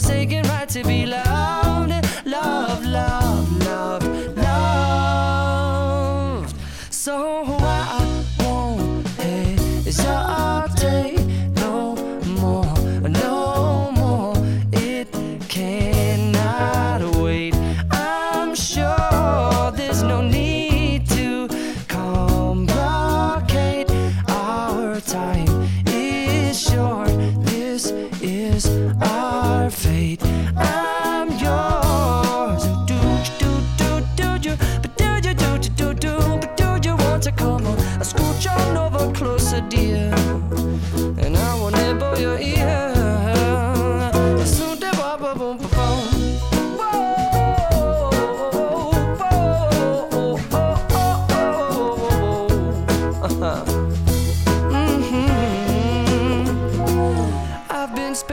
forsaken right to be loved. Love, love, love, is our fate. I'm yours. Do do do do do, do you do do do do, but do you want to come on? I on over closer, dear, and I will nibble your ear. Ba ba boom ba boom.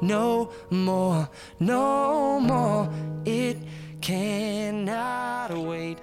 no more, no more. It cannot wait.